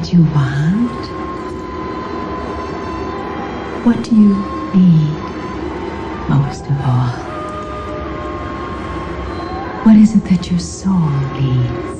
what you want? What do you need most of all? What is it that your soul needs?